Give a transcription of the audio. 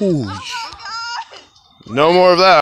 No more of that.